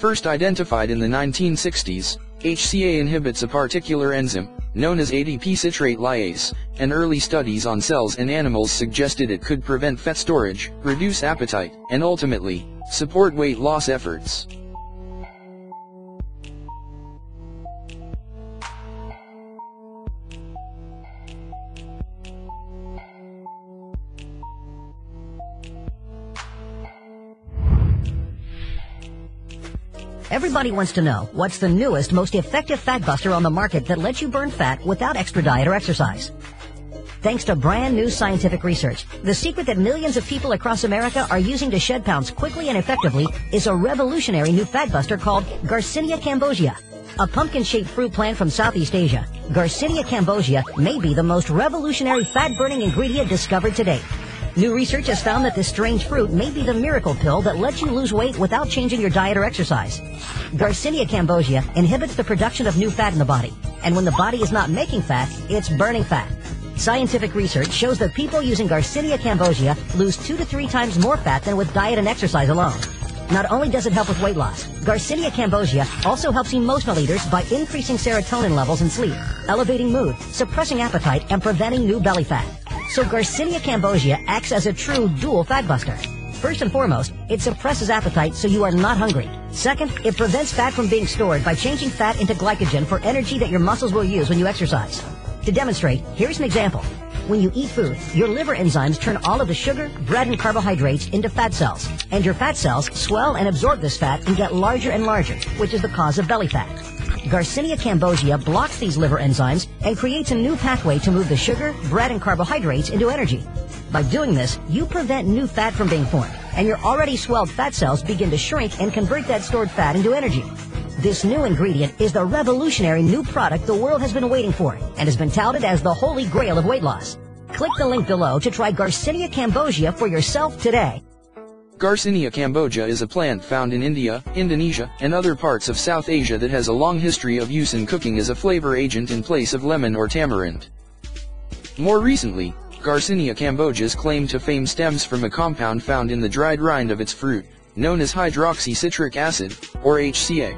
First identified in the 1960s, HCA inhibits a particular enzyme, known as ATP citrate lyase, and early studies on cells and animals suggested it could prevent fat storage, reduce appetite, and ultimately, support weight loss efforts. Everybody wants to know what's the newest, most effective fat buster on the market that lets you burn fat without extra diet or exercise. Thanks to brand new scientific research, the secret that millions of people across America are using to shed pounds quickly and effectively is a revolutionary new fat buster called Garcinia cambogia. A pumpkin-shaped fruit plant from Southeast Asia, Garcinia cambogia may be the most revolutionary fat-burning ingredient discovered to date. New research has found that this strange fruit may be the miracle pill that lets you lose weight without changing your diet or exercise. Garcinia cambogia inhibits the production of new fat in the body, and when the body is not making fat, it's burning fat. Scientific research shows that people using Garcinia cambogia lose two to three times more fat than with diet and exercise alone. Not only does it help with weight loss, Garcinia cambogia also helps emotional eaters by increasing serotonin levels in sleep, elevating mood, suppressing appetite, and preventing new belly fat. So Garcinia cambogia acts as a true dual fat buster. First and foremost, it suppresses appetite so you are not hungry. Second, it prevents fat from being stored by changing fat into glycogen for energy that your muscles will use when you exercise. To demonstrate, here's an example. When you eat food, your liver enzymes turn all of the sugar, bread, and carbohydrates into fat cells, and your fat cells swell and absorb this fat and get larger and larger, which is the cause of belly fat. Garcinia cambogia blocks these liver enzymes and creates a new pathway to move the sugar, bread, and carbohydrates into energy. By doing this, you prevent new fat from being formed, and your already swelled fat cells begin to shrink and convert that stored fat into energy. This new ingredient is the revolutionary new product the world has been waiting for and has been touted as the holy grail of weight loss. Click the link below to try Garcinia cambogia for yourself today. Garcinia cambogia is a plant found in India, Indonesia, and other parts of South Asia that has a long history of use in cooking as a flavor agent in place of lemon or tamarind. More recently, Garcinia cambogia's claim to fame stems from a compound found in the dried rind of its fruit, known as hydroxycitric acid, or HCA.